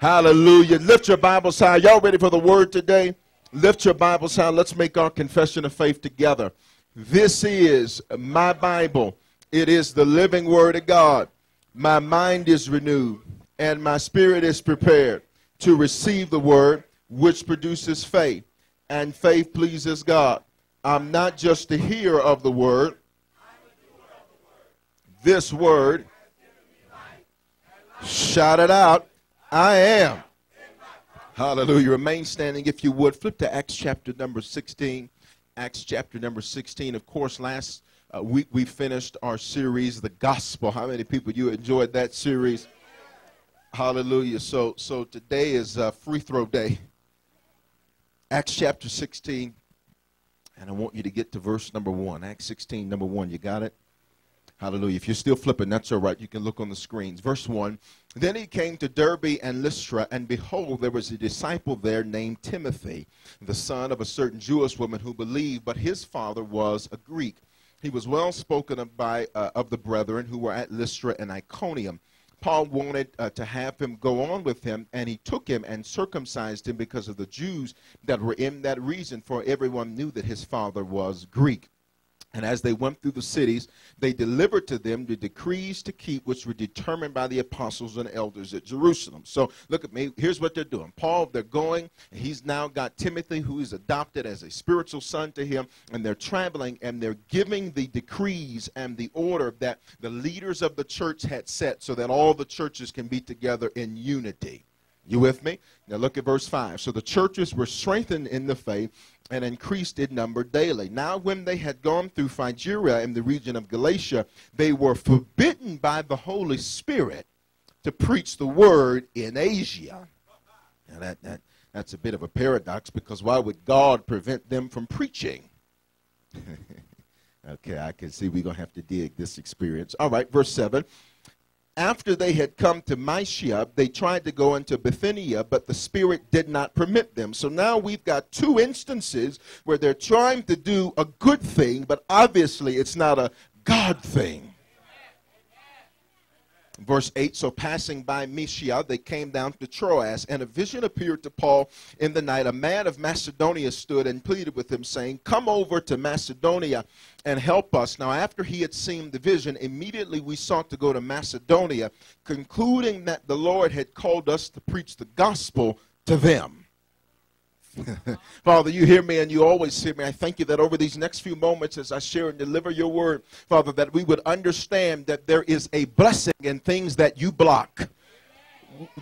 Hallelujah. Lift your Bibles high. Y'all ready for the word today? Lift your Bibles high. Let's make our confession of faith together. This is my Bible. It is the living word of God. My mind is renewed and my spirit is prepared to receive the word which produces faith. And faith pleases God. I'm not just a hearer of the word. This word, shout it out, I am. Hallelujah. Remain standing if you would. Flip to Acts chapter number 16. Acts chapter number 16. Of course, last uh, week we finished our series, The Gospel. How many people you enjoyed that series? Hallelujah. So, so today is uh, free throw day. Acts chapter 16. And I want you to get to verse number 1. Acts 16, number 1. You got it? Hallelujah. If you're still flipping, that's all right. You can look on the screens. Verse 1 Then he came to Derbe and Lystra, and behold, there was a disciple there named Timothy, the son of a certain Jewish woman who believed, but his father was a Greek. He was well spoken of by uh, of the brethren who were at Lystra and Iconium. Paul wanted uh, to have him go on with him, and he took him and circumcised him because of the Jews that were in that region, for everyone knew that his father was Greek. And as they went through the cities, they delivered to them the decrees to keep, which were determined by the apostles and elders at Jerusalem. So look at me. Here's what they're doing. Paul, they're going. He's now got Timothy, who is adopted as a spiritual son to him, and they're traveling and they're giving the decrees and the order that the leaders of the church had set so that all the churches can be together in unity. You with me? Now look at verse 5. So the churches were strengthened in the faith and increased in number daily. Now, when they had gone through Phrygia in the region of Galatia, they were forbidden by the Holy Spirit to preach the word in Asia. Now, that, that, that's a bit of a paradox because why would God prevent them from preaching? okay, I can see we're going to have to dig this experience. All right, verse 7 after they had come to Mysia, they tried to go into Bithynia, but the Spirit did not permit them. So now we've got two instances where they're trying to do a good thing, but obviously it's not a God thing. Verse 8 So passing by Mysia, they came down to Troas, and a vision appeared to Paul in the night. A man of Macedonia stood and pleaded with him, saying, Come over to Macedonia and help us. Now, after he had seen the vision, immediately we sought to go to Macedonia, concluding that the Lord had called us to preach the gospel to them. Father, you hear me and you always hear me. I thank you that over these next few moments as I share and deliver your word, Father, that we would understand that there is a blessing in things that you block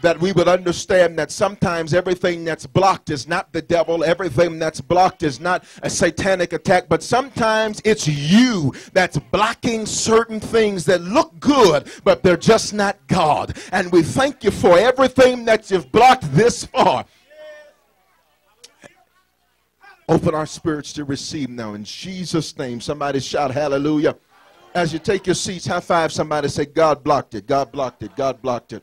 that we would understand that sometimes everything that's blocked is not the devil, everything that's blocked is not a satanic attack, but sometimes it's you that's blocking certain things that look good, but they're just not God. And we thank you for everything that you've blocked this far. Open our spirits to receive now in Jesus' name. Somebody shout hallelujah. As you take your seats, high five somebody, say, God blocked it, God blocked it, God blocked it.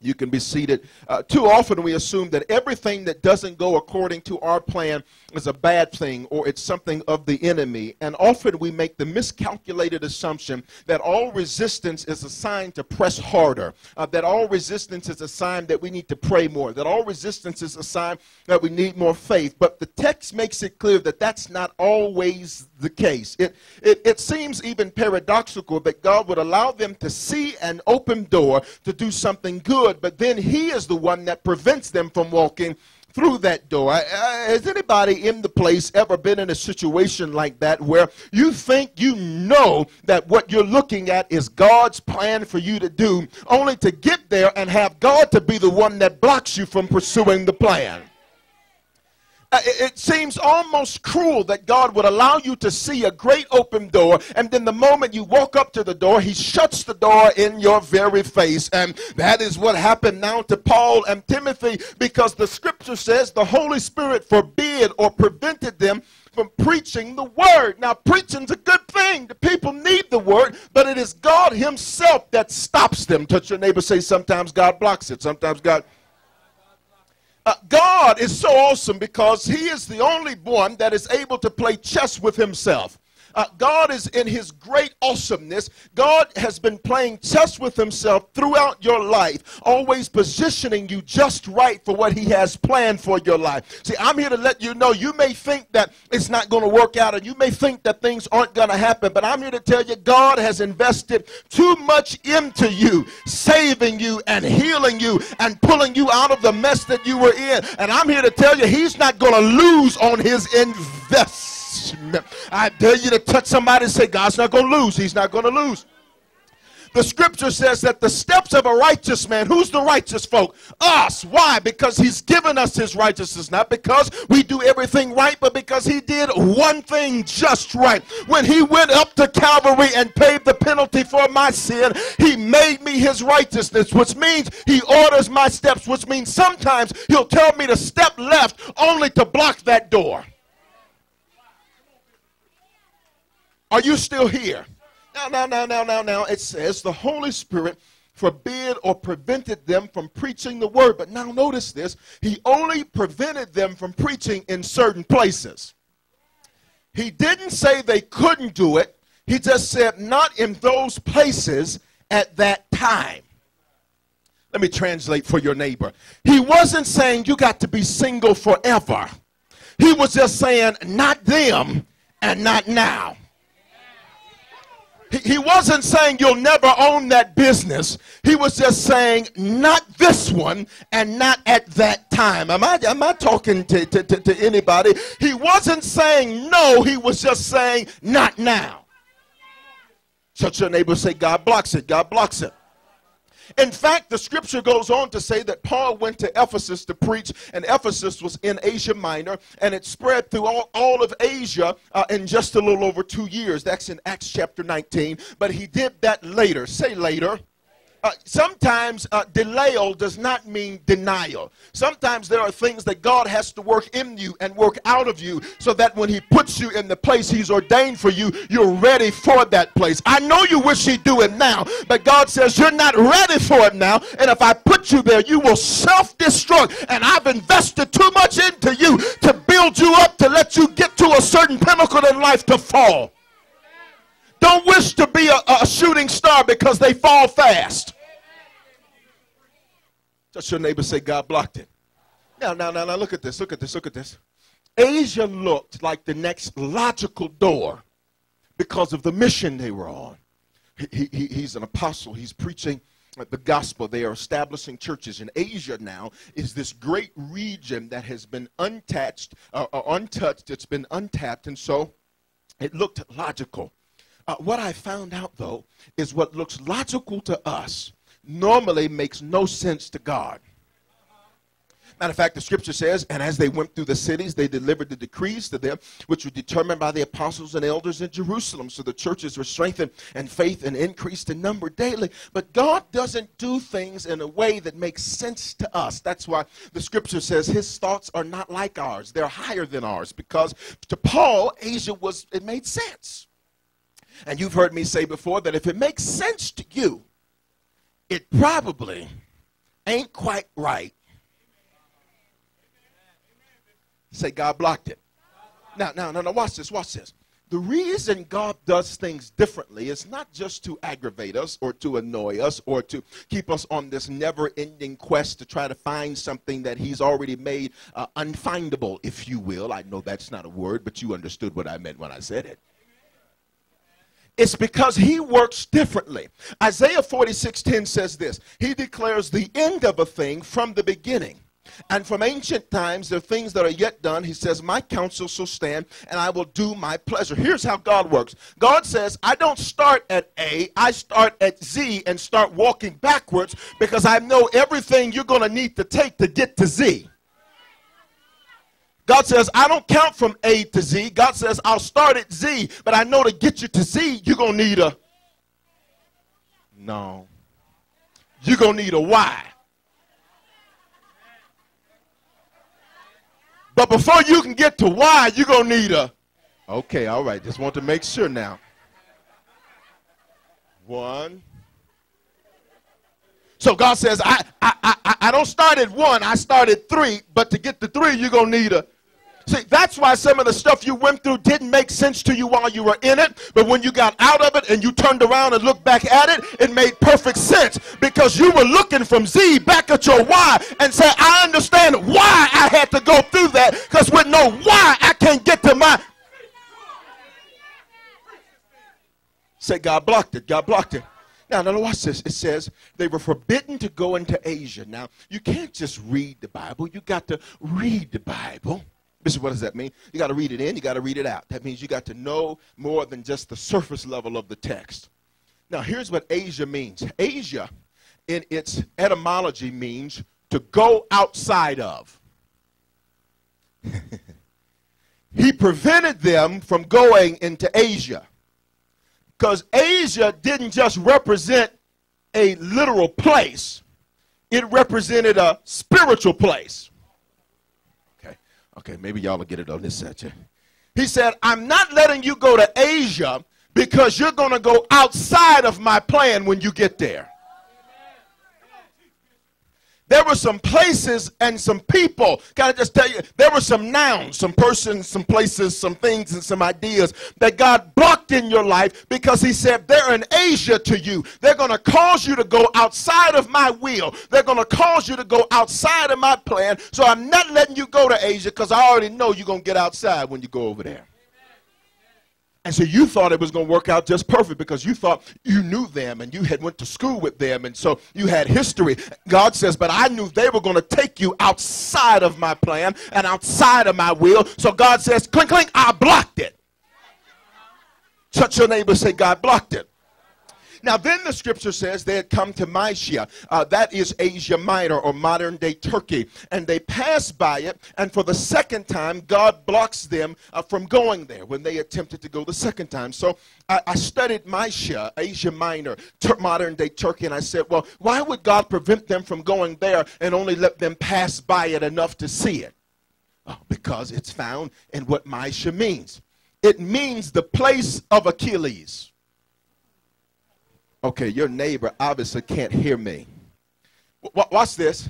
You can be seated. Uh, too often we assume that everything that doesn't go according to our plan is a bad thing or it's something of the enemy. And often we make the miscalculated assumption that all resistance is a sign to press harder, uh, that all resistance is a sign that we need to pray more, that all resistance is a sign that we need more faith. But the text makes it clear that that's not always the case. It, it, it seems even paradoxical that God would allow them to see an open door to do something good good, but then he is the one that prevents them from walking through that door. Has anybody in the place ever been in a situation like that where you think you know that what you're looking at is God's plan for you to do, only to get there and have God to be the one that blocks you from pursuing the plan? Uh, it seems almost cruel that God would allow you to see a great open door, and then the moment you walk up to the door, He shuts the door in your very face. And that is what happened now to Paul and Timothy because the scripture says the Holy Spirit forbid or prevented them from preaching the word. Now, preaching's a good thing. The people need the word, but it is God Himself that stops them. Touch your neighbor, say sometimes God blocks it, sometimes God. Uh, God is so awesome because He is the only one that is able to play chess with Himself. Uh, God is in his great awesomeness. God has been playing chess with himself throughout your life, always positioning you just right for what he has planned for your life. See, I'm here to let you know you may think that it's not going to work out and you may think that things aren't going to happen, but I'm here to tell you God has invested too much into you, saving you and healing you and pulling you out of the mess that you were in. And I'm here to tell you he's not going to lose on his investment. I dare you to touch somebody and say, God's not going to lose. He's not going to lose. The scripture says that the steps of a righteous man, who's the righteous folk? Us. Why? Because he's given us his righteousness. Not because we do everything right, but because he did one thing just right. When he went up to Calvary and paid the penalty for my sin, he made me his righteousness, which means he orders my steps, which means sometimes he'll tell me to step left only to block that door. Are you still here? Now, now, now, now, now, now. It says the Holy Spirit forbid or prevented them from preaching the word. But now notice this. He only prevented them from preaching in certain places. He didn't say they couldn't do it. He just said not in those places at that time. Let me translate for your neighbor. He wasn't saying you got to be single forever. He was just saying not them and not now. He wasn't saying you'll never own that business. He was just saying not this one and not at that time. Am I, am I talking to, to, to, to anybody? He wasn't saying no. He was just saying not now. Touch your neighbor say, God blocks it. God blocks it. In fact, the scripture goes on to say that Paul went to Ephesus to preach, and Ephesus was in Asia Minor, and it spread through all, all of Asia uh, in just a little over two years. That's in Acts chapter 19. But he did that later. Say later. Uh, sometimes uh, denial does not mean denial. Sometimes there are things that God has to work in you and work out of you so that when He puts you in the place He's ordained for you, you're ready for that place. I know you wish He'd do it now, but God says you're not ready for it now. And if I put you there, you will self destruct. And I've invested too much into you to build you up to let you get to a certain pinnacle in life to fall. Don't wish to be a, a shooting star because they fall fast. Touch your neighbor, say, God blocked it. Now, now, now, now, look at this, look at this, look at this. Asia looked like the next logical door because of the mission they were on. He, he, he's an apostle, he's preaching the gospel. They are establishing churches. in Asia now is this great region that has been untouched, uh, uh, untouched. It's been untapped, and so it looked logical. Uh, what I found out, though, is what looks logical to us normally makes no sense to God. Matter of fact, the scripture says, and as they went through the cities, they delivered the decrees to them, which were determined by the apostles and elders in Jerusalem. So the churches were strengthened and faith and increased in number daily. But God doesn't do things in a way that makes sense to us. That's why the scripture says his thoughts are not like ours, they're higher than ours. Because to Paul, Asia was, it made sense. And you've heard me say before that if it makes sense to you, it probably ain't quite right. Say, God blocked it. Now, now, now, now, watch this, watch this. The reason God does things differently is not just to aggravate us or to annoy us or to keep us on this never ending quest to try to find something that He's already made uh, unfindable, if you will. I know that's not a word, but you understood what I meant when I said it. It's because he works differently. Isaiah 46:10 says this. He declares the end of a thing from the beginning. And from ancient times, there are things that are yet done. He says, My counsel shall stand, and I will do my pleasure. Here's how God works God says, I don't start at A, I start at Z and start walking backwards because I know everything you're going to need to take to get to Z. God says, I don't count from A to Z. God says, I'll start at Z, but I know to get you to Z, you're going to need a. No. You're going to need a Y. But before you can get to Y, you're going to need a. Okay, all right. Just want to make sure now. One. So God says, I, I, I, I don't start at one, I start at three, but to get to three, you're going to need a. See, that's why some of the stuff you went through didn't make sense to you while you were in it. But when you got out of it and you turned around and looked back at it, it made perfect sense because you were looking from Z back at your Y and said, I understand why I had to go through that because with no why, I can't get to my. Say, God blocked it. God blocked it. Now, now watch this. It says they were forbidden to go into Asia. Now, you can't just read the Bible. You got to read the Bible. Bishop, what does that mean? You got to read it in, you got to read it out. That means you got to know more than just the surface level of the text. Now, here's what Asia means Asia, in its etymology, means to go outside of. he prevented them from going into Asia. Because Asia didn't just represent a literal place, it represented a spiritual place. Okay, maybe y'all will get it on this section. He said, I'm not letting you go to Asia because you're going to go outside of my plan when you get there there were some places and some people. Can I just tell you, there were some nouns, some persons, some places, some things, and some ideas that God blocked in your life because He said they're in Asia to you. They're going to cause you to go outside of my will. They're going to cause you to go outside of my plan. So I'm not letting you go to Asia because I already know you're going to get outside when you go over there. And so you thought it was going to work out just perfect because you thought you knew them and you had went to school with them and so you had history. God says, but I knew they were going to take you outside of my plan and outside of my will. So God says, clink, clink, I blocked it. Touch your neighbor, say, God blocked it. Now, then the scripture says they had come to Mysia. Uh, that is Asia Minor or modern day Turkey. And they passed by it. And for the second time, God blocks them uh, from going there when they attempted to go the second time. So I, I studied Mysia, Asia Minor, modern day Turkey. And I said, well, why would God prevent them from going there and only let them pass by it enough to see it? Oh, because it's found in what Mysia means. It means the place of Achilles. Okay, your neighbor obviously can't hear me. Watch this.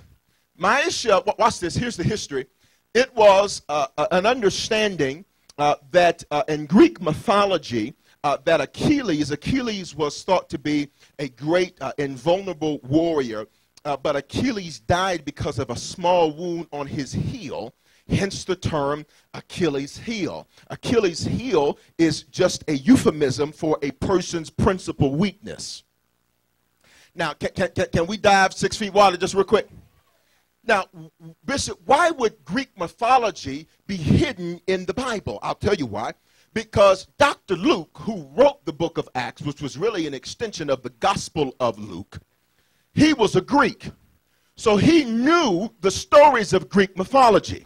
My Maisha, watch this. Here's the history. It was uh, an understanding uh, that uh, in Greek mythology, uh, that Achilles, Achilles was thought to be a great, uh, invulnerable warrior, uh, but Achilles died because of a small wound on his heel hence the term Achilles heel. Achilles heel is just a euphemism for a person's principal weakness. Now, can, can, can we dive six feet water just real quick? Now, Bishop, why would Greek mythology be hidden in the Bible? I'll tell you why. Because Dr. Luke, who wrote the book of Acts, which was really an extension of the Gospel of Luke, he was a Greek. So he knew the stories of Greek mythology.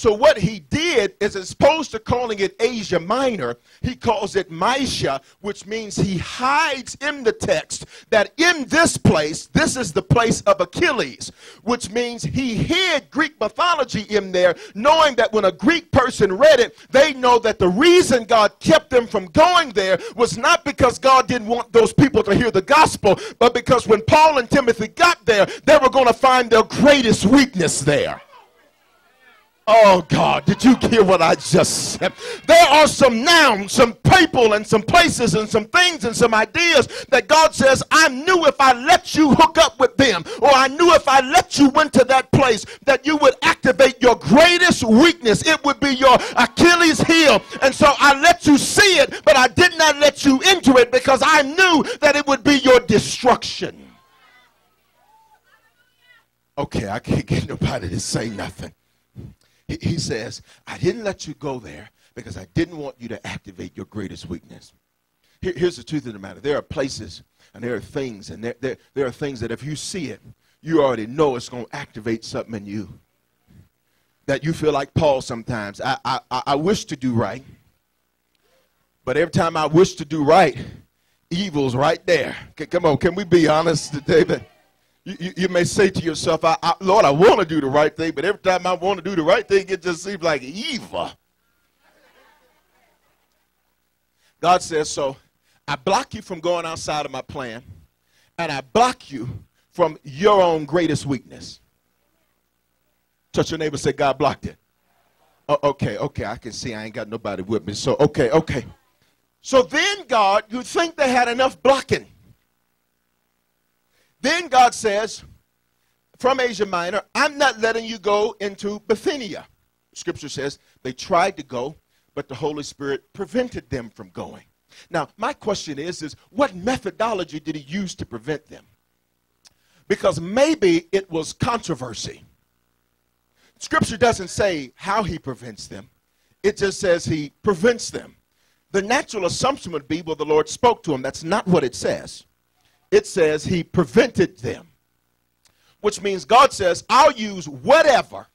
So what he did is, as opposed to calling it Asia Minor, he calls it Mysia, which means he hides in the text that in this place, this is the place of Achilles, which means he hid Greek mythology in there, knowing that when a Greek person read it, they know that the reason God kept them from going there was not because God didn't want those people to hear the gospel, but because when Paul and Timothy got there, they were going to find their greatest weakness there. Oh God, did you hear what I just said? There are some nouns, some people, and some places, and some things, and some ideas that God says, I knew if I let you hook up with them, or I knew if I let you into that place, that you would activate your greatest weakness. It would be your Achilles heel. And so I let you see it, but I did not let you into it because I knew that it would be your destruction. Okay, I can't get nobody to say nothing. He, says, I didn't let you go there because I didn't want you to activate your greatest weakness. Here, here's the truth of the matter there are places and there are things, and there, there, there are things that if you see it, you already know it's going to activate something in you. That you feel like Paul sometimes. I, I, I wish to do right, but every time I wish to do right, evil's right there. Come on, can we be honest, You, you, may say to yourself, I, I, Lord, I want to do the right thing, but every time I want to do the right thing, it just seems like evil. God says, So I block you from going outside of my plan, and I block you from your own greatest weakness. Touch your neighbor say, God blocked it. Oh, okay, okay, I can see I ain't got nobody with me. So, okay, okay. So then God, you think they had enough blocking. Then God says, from Asia Minor, I'm not letting you go into Bithynia. Scripture says they tried to go, but the Holy Spirit prevented them from going. Now, my question is, is what methodology did he use to prevent them? Because maybe it was controversy. Scripture doesn't say how he prevents them. It just says he prevents them. The natural assumption would be, well, the Lord spoke to him. That's not what it says. It says he prevented them, which means God says, I'll use whatever,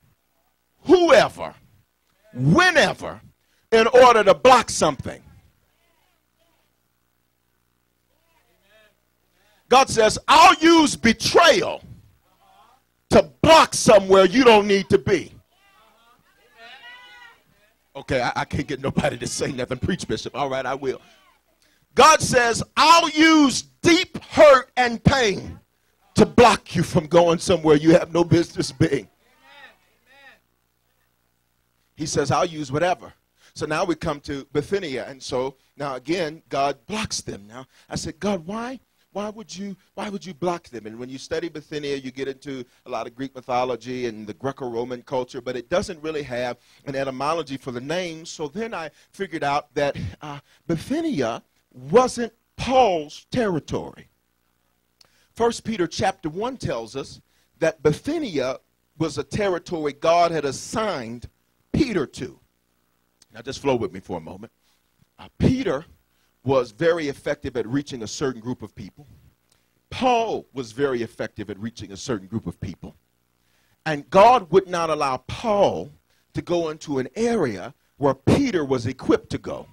whoever, whenever, in order to block something. God says, I'll use betrayal to block somewhere you don't need to be. Okay, I, I, can't get nobody to say nothing. Preach, Bishop. All right, I will. God says, I'll use deep hurt and pain to block you from going somewhere you have no business being. He says, I'll use whatever. So now we come to Bithynia. And so now again, God blocks them. Now I said, God, why? Why would you why would you block them? And when you study Bithynia, you get into a lot of Greek mythology and the Greco-Roman culture, but it doesn't really have an etymology for the name. So then I figured out that uh, Bithynia wasn't Paul's territory. First Peter chapter 1 tells us that Bithynia was a territory God had assigned Peter to. Now just flow with me for a moment. Uh, Peter was very effective at reaching a certain group of people. Paul was very effective at reaching a certain group of people. And God would not allow Paul to go into an area where Peter was equipped to go.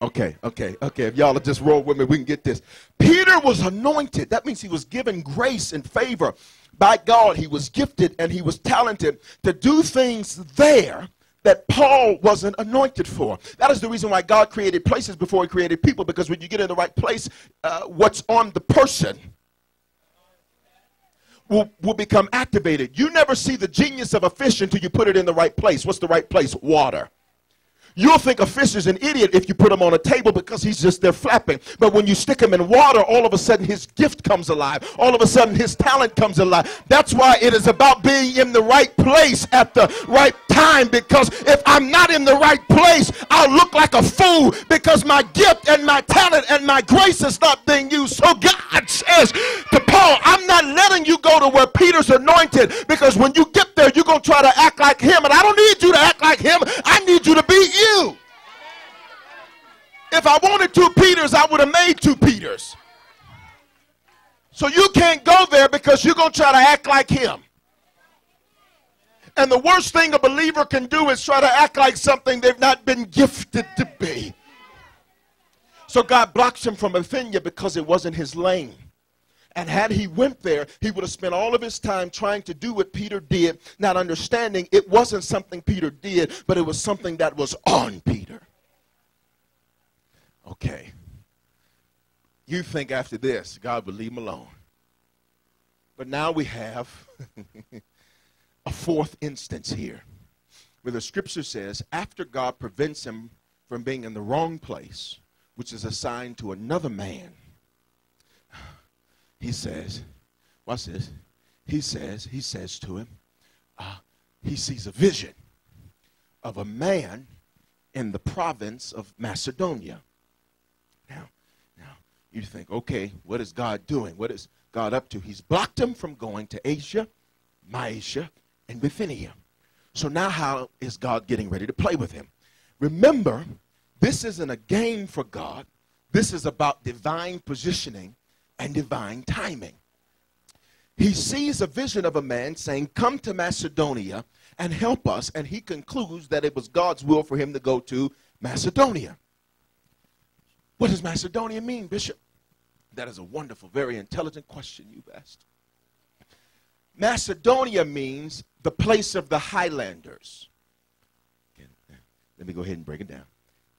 Okay, okay, okay. If y'all just roll with me, we can get this. Peter was anointed. That means he was given grace and favor by God. He was gifted and he was talented to do things there that Paul wasn't anointed for. That is the reason why God created places before he created people, because when you get in the right place, uh, what's on the person will, will become activated. You never see the genius of a fish until you put it in the right place. What's the right place? Water. You'll think a fish is an idiot if you put him on a table because he's just there flapping. But when you stick him in water, all of a sudden his gift comes alive. All of a sudden his talent comes alive. That's why it is about being in the right place at the right time. Because if I'm not in the right place, I'll look like a fool because my gift and my talent and my grace is not being used. So God says to Paul, I'm not letting you go to where Peter's anointed because when you get there, you're going to try to act like him. And I don't need you to act like him. I need you to be you you. If I wanted two Peters, I would have made two Peters. So you can't go there because you're going to try to act like him. And the worst thing a believer can do is try to act like something they've not been gifted to be. So God blocks him from Bithynia because it wasn't his lane. And had he went there, he would have spent all of his time trying to do what Peter did, not understanding it wasn't something Peter did, but it was something that was on Peter. Okay. You think after this, God will leave him alone. But now we have a fourth instance here where the scripture says, after God prevents him from being in the wrong place, which is assigned to another man, he says, watch this. He says, he says to him, uh, he sees a vision of a man in the province of Macedonia. Now, now you think, okay, what is God doing? What is God up to? He's blocked him from going to Asia, Mysia, and Bithynia. So now how is God getting ready to play with him? Remember, this isn't a game for God. This is about divine positioning and divine timing. He sees a vision of a man saying, Come to Macedonia and help us. And he concludes that it was God's will for him to go to Macedonia. What does Macedonia mean, Bishop? That is a wonderful, very intelligent question you've asked. Macedonia means the place of the highlanders. Let me go ahead and break it down.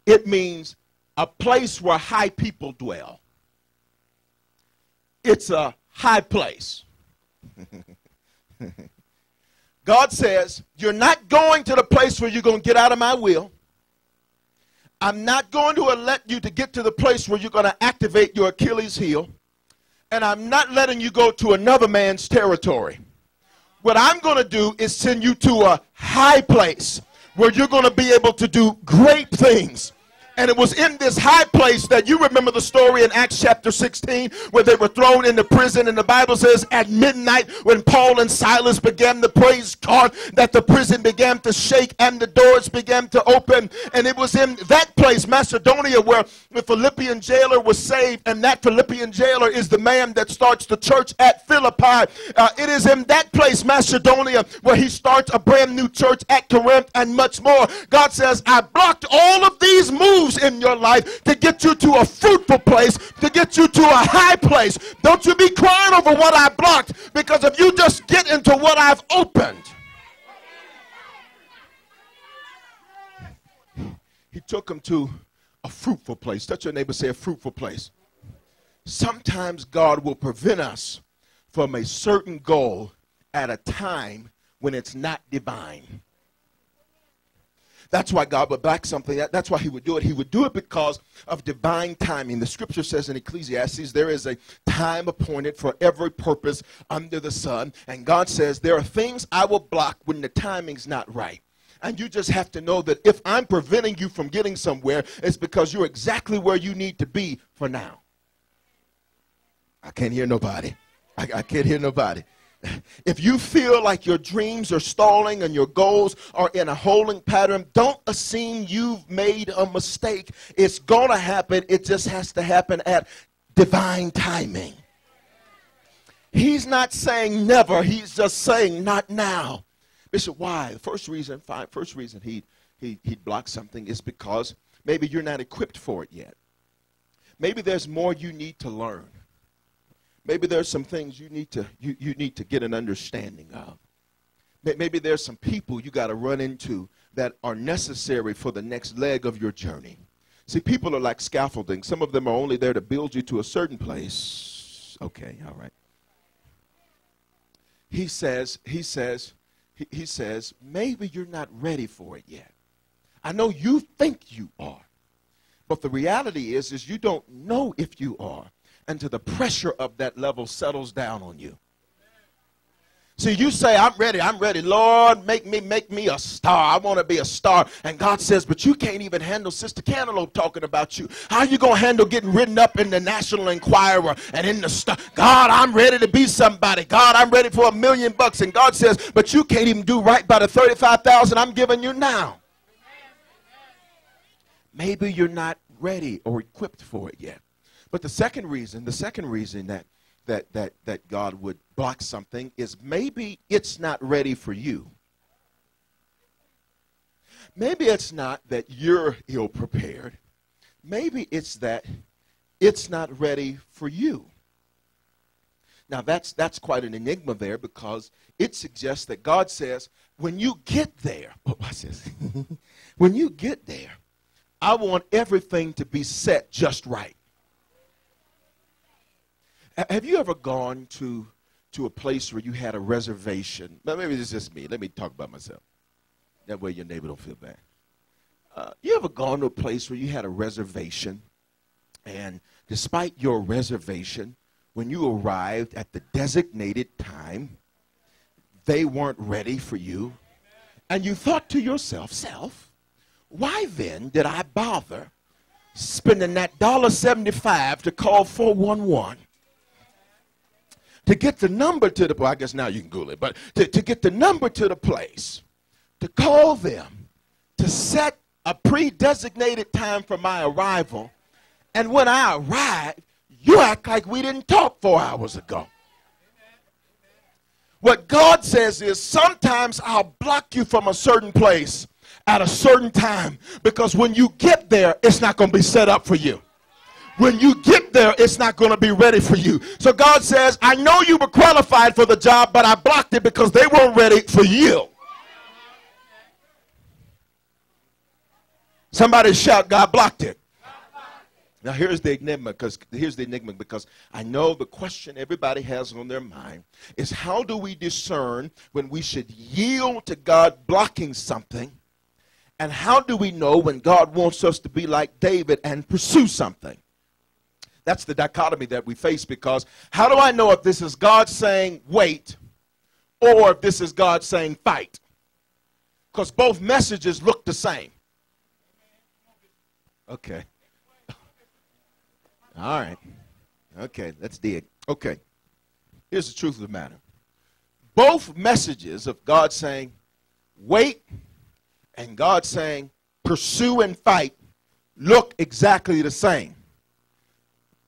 It means a place where high people dwell it's a high place. God says, You're not going to the place where you're going to get out of my will. I'm not going to let you to get to the place where you're going to activate your Achilles heel. And I'm not letting you go to another man's territory. What I'm going to do is send you to a high place where you're going to be able to do great things. And it was in this high place that you remember the story in Acts chapter 16 where they were thrown into prison. And the Bible says at midnight when Paul and Silas began to praise God that the prison began to shake and the doors began to open. And it was in that place, Macedonia, where the Philippian jailer was saved. And that Philippian jailer is the man that starts the church at Philippi. Uh, it is in that place, Macedonia, where he starts a brand new church at Corinth and much more. God says, I blocked all of these moves moves in your life to get you to a fruitful place, to get you to a high place. Don't you be crying over what I blocked because if you just get into what I've opened. He took him to a fruitful place. Touch your neighbor, say a fruitful place. Sometimes God will prevent us from a certain goal at a time when it's not divine. That's why God would back something. That's why he would do it. He would do it because of divine timing. The scripture says in Ecclesiastes, there is a time appointed for every purpose under the sun. And God says, there are things I will block when the timing's not right. And you just have to know that if I'm preventing you from getting somewhere, it's because you're exactly where you need to be for now. I can't hear nobody. I, I can't hear nobody. If you feel like your dreams are stalling and your goals are in a holding pattern, don't assume you've made a mistake. It's going to happen. It just has to happen at divine timing. He's not saying never, he's just saying not now. Bishop, why? The first reason, fine, first reason he, he, he'd block something is because maybe you're not equipped for it yet. Maybe there's more you need to learn. Maybe there's some things you need to you, you need to get an understanding of. Maybe there's some people you got to run into that are necessary for the next leg of your journey. See, people are like scaffolding. Some of them are only there to build you to a certain place. Okay, all right. He says, he says, he, he says, maybe you're not ready for it yet. I know you think you are. But the reality is, is you don't know if you are until the pressure of that level settles down on you. See, you say, I'm ready, I'm ready. Lord, make me, make me a star. I want to be a star. And God says, but you can't even handle Sister Cantaloupe talking about you. How you going to handle getting written up in the National Enquirer and in the star? God, I'm ready to be somebody. God, I'm ready for a million bucks. And God says, but you can't even do right by the 35,000 I'm giving you now. Maybe you're not ready or equipped for it yet. But the second reason, the second reason that that that that God would block something is maybe it's not ready for you. Maybe it's not that you're ill prepared. Maybe it's that it's not ready for you. Now that's that's quite an enigma there because it suggests that God says when you get there, watch this. when you get there, I want everything to be set just right. Have you ever gone to, to a place where you had a reservation? Maybe it's just me. Let me talk about myself. That way your neighbor don't feel bad. Uh, you ever gone to a place where you had a reservation and despite your reservation, when you arrived at the designated time, they weren't ready for you. And you thought to yourself, self, why then did I bother spending that dollar seventy-five to call 411 to get the number to the well, I guess now you can Google it, but to, to get the number to the place, to call them, to set a pre-designated time for my arrival. And when I arrive, you act like we didn't talk four hours ago. What God says is sometimes I'll block you from a certain place at a certain time because when you get there, it's not going to be set up for you when you get there, it's not going to be ready for you. So God says, I know you were qualified for the job, but I blocked it because they weren't ready for you. Somebody shout, God blocked it. Now here's the enigma because here's the enigma because I know the question everybody has on their mind is how do we discern when we should yield to God blocking something and how do we know when God wants us to be like David and pursue something? That's the dichotomy that we face because how do I know if this is God saying wait or if this is God saying fight? Because both messages look the same. Okay. All right. Okay, let's dig. Okay. Here's the truth of the matter. Both messages of God saying, wait, and God saying, pursue and fight, look exactly the same.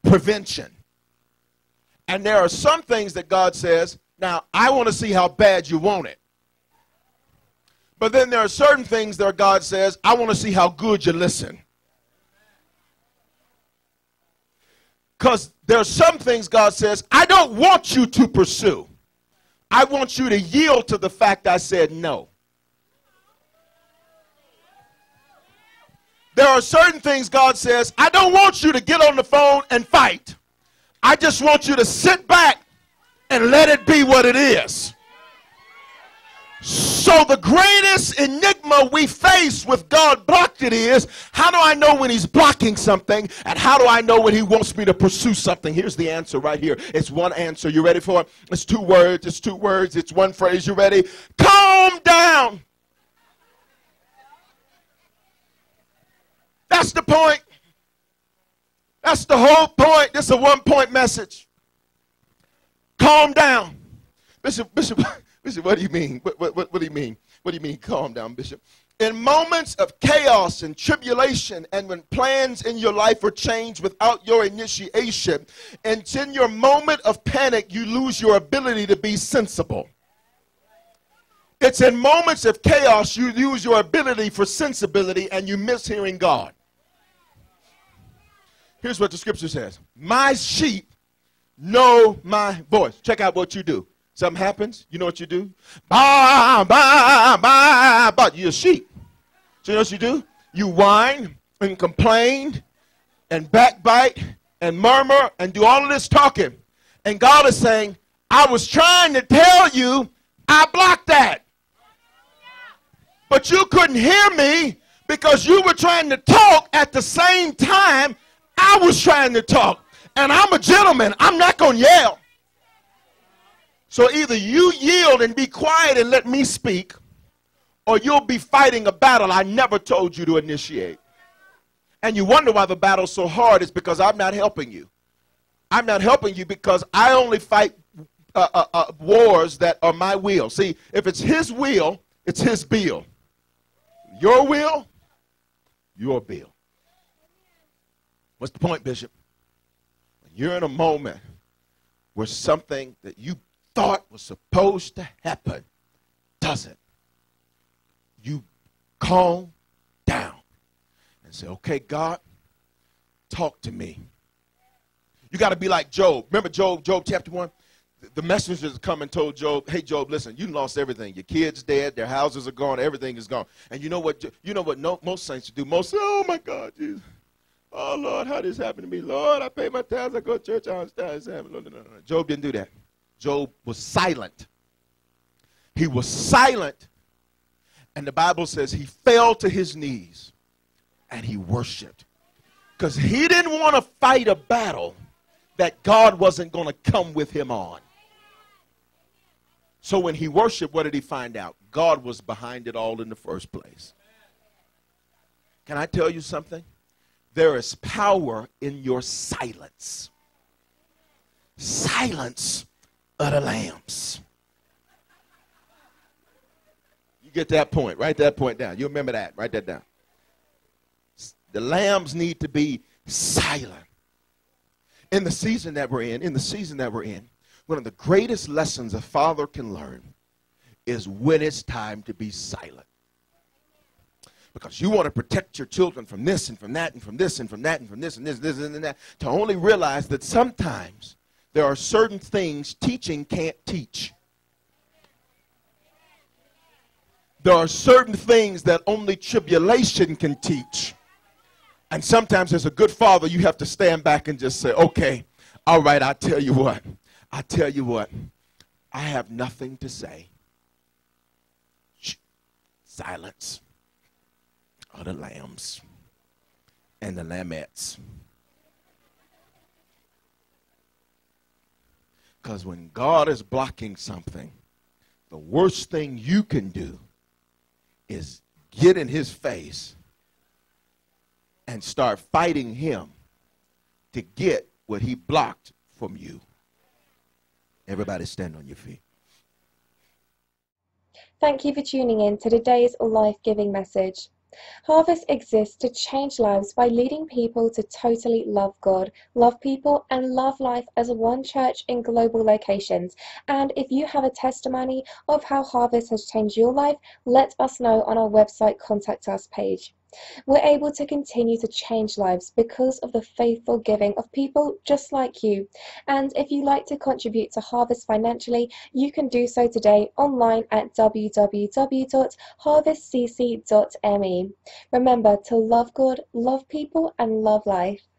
Prevention. And there are some things that God says, now I want to see how bad you want it. But then there are certain things that God says, I want to see how good you listen. Because there are some things God says, I don't want you to pursue. I want you to yield to the fact I said no. There are certain things God says, I don't want you to get on the phone and fight. I just want you to sit back and let it be what it is. So the greatest enigma we face with God blocked it is how do I know when he's blocking something and how do I know when he wants me to pursue something? Here's the answer right here. It's one answer. You ready for it? It's two words. It's two words. It's one phrase. You ready? Calm down. That's the point. That's the whole point. This is a one point message. Calm down. Bishop, Bishop. Bishop, what do you mean? What, what, what, what do you mean? What do you mean, calm down, Bishop? In moments of chaos and tribulation, and when plans in your life are changed without your initiation, and in your moment of panic, you lose your ability to be sensible. It's in moments of chaos you lose your ability for sensibility and you miss hearing God. Here's what the scripture says My sheep know my voice. Check out what you do. Something happens, you know what you do? Bah, bah, bah, bah. You're a sheep. So you know what you do? You whine and complain and backbite and murmur and do all of this talking. And God is saying, I was trying to tell you, I blocked that. But you couldn't hear me because you were trying to talk at the same time I was trying to talk. And I'm a gentleman. I'm not going to yell. So either you yield and be quiet and let me speak, or you'll be fighting a battle I never told you to initiate. And you wonder why the battle's so hard. It's because I'm not helping you. I'm not helping you because I only fight uh, uh, uh, wars that are my will. See, if it's his will, it's his bill. Your will, your bill. What's the point, Bishop? When You're in a moment where something that you thought was supposed to happen doesn't. You calm down and say, okay, God, talk to me. You got to be like Job. Remember Job, Job chapter 1? The messengers come and told Job, "Hey Job, listen, you lost everything. Your kids dead, their houses are gone, everything is gone. And you know what? You know what? No, most saints do. Most, say, oh my God, Jesus. Oh Lord, how this happened to me? Lord, I pay my tithes, I go to church, I understand. No, no, no, no. Job didn't do that. Job was silent. He was silent. And the Bible says he fell to his knees and he worshiped. Because he didn't want to fight a battle that God wasn't going to come with him on. So when he worshiped, what did he find out? God was behind it all in the first place. Can I tell you something? There is power in your silence. Silence of the lambs. You get that point. Write that point down. You remember that. Write that down. The lambs need to be silent. In the season that we're in, in the season that we're in, one of the greatest lessons a father can learn is when it's time to be silent. Because you want to protect your children from this and from that and from this and from that and from this and this, and this and that, to only realize that sometimes there are certain things teaching can't teach. There are certain things that only tribulation can teach. And sometimes, as a good father, you have to stand back and just say, okay, all right, I tell you what. I tell you what. I have nothing to say. Shh. Silence. Are the lambs and the lambettes. Because when God is blocking something, the worst thing you can do is get in his face and start fighting him to get what he blocked from you. Everybody stand on your feet. Thank you for tuning in to today's life giving message. Harvest exists to change lives by leading people to totally love God, love people, and love life as one church in global locations. And if you have a testimony of how Harvest has changed your life, let us know on our website Contact Us page. We're able to continue to change lives because of the faithful giving of people just like you. And if you'd like to contribute to Harvest financially, you can do so today online at www.harvestcc.me. Remember to love God, love people, and love life.